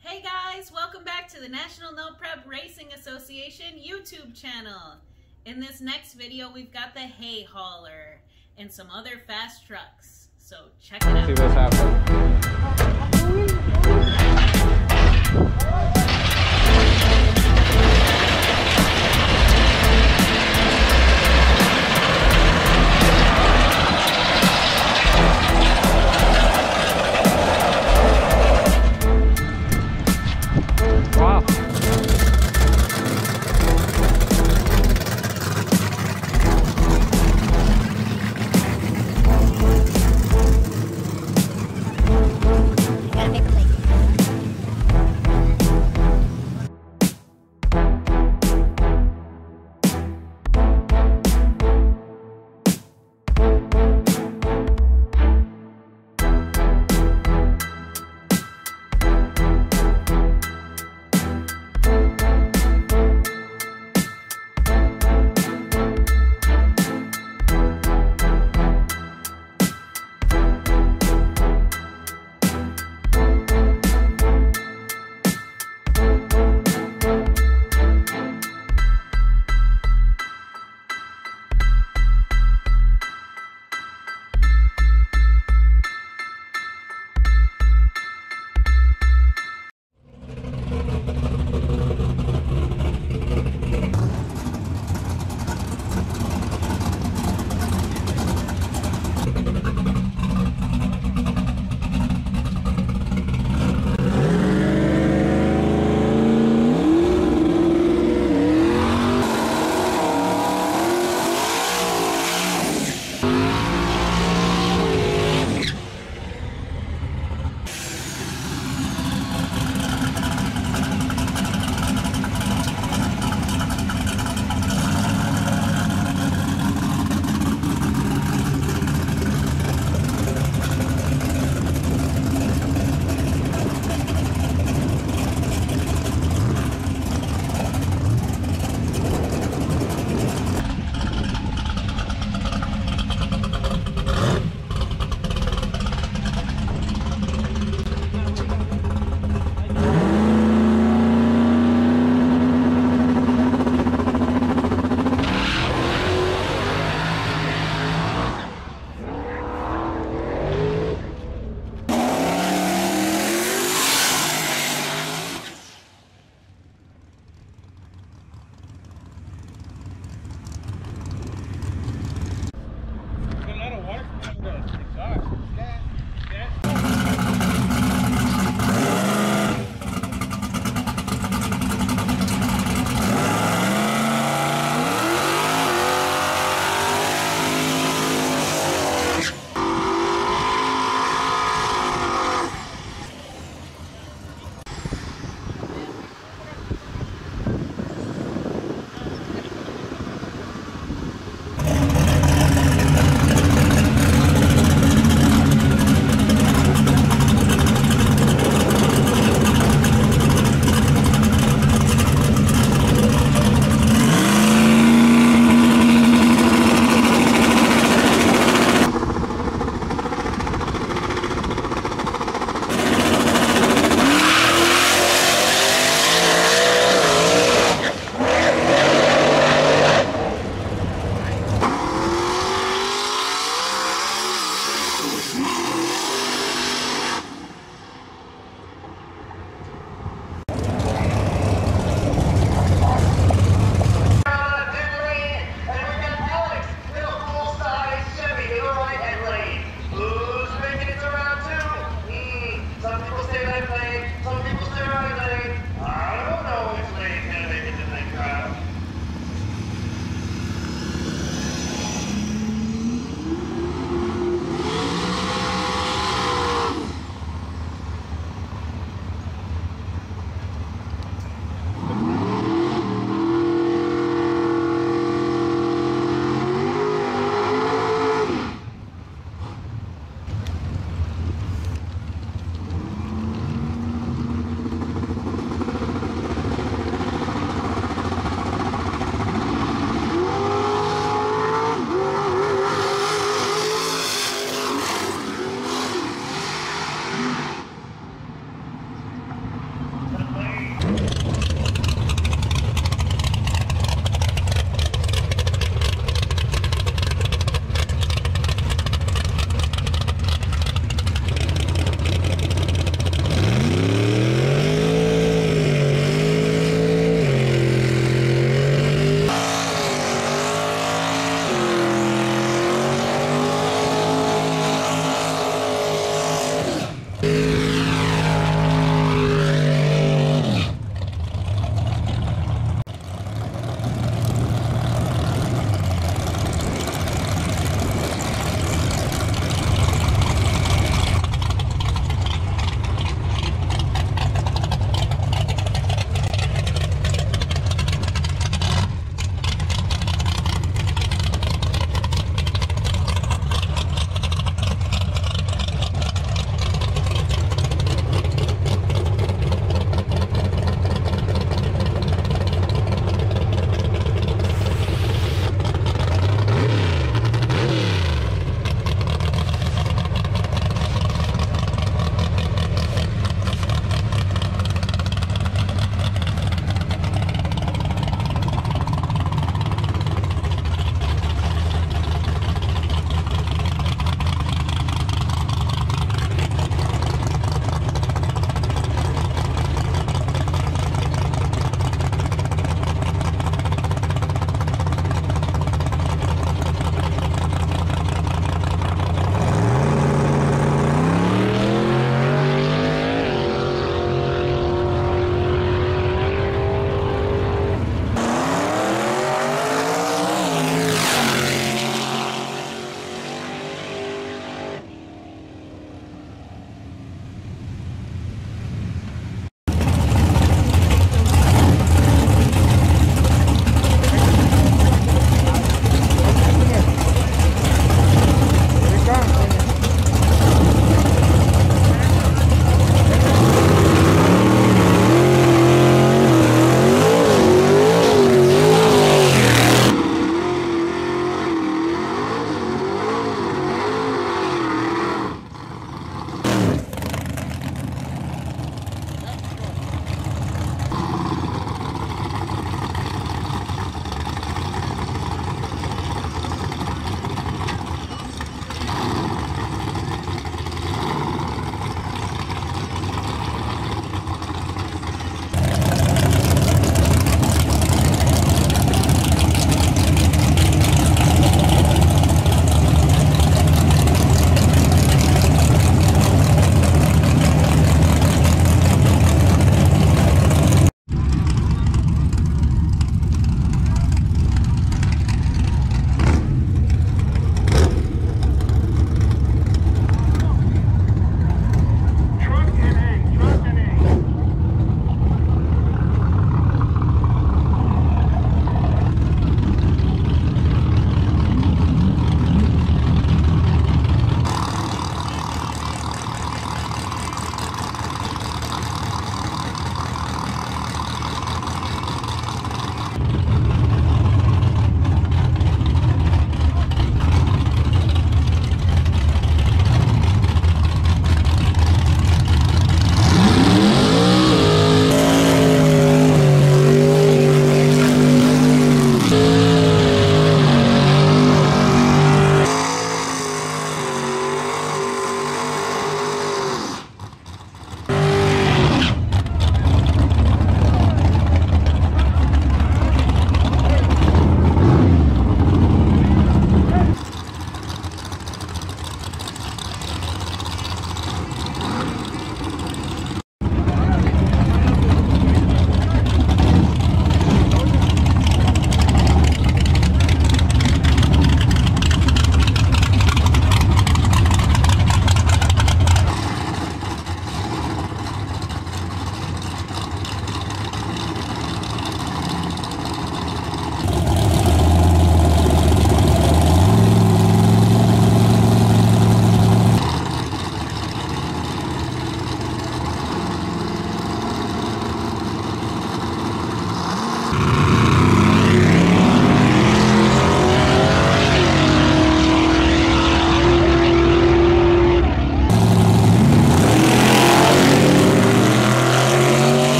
Hey guys, welcome back to the National No Prep Racing Association YouTube channel. In this next video, we've got the hay hauler and some other fast trucks. So check it out. See what's happening.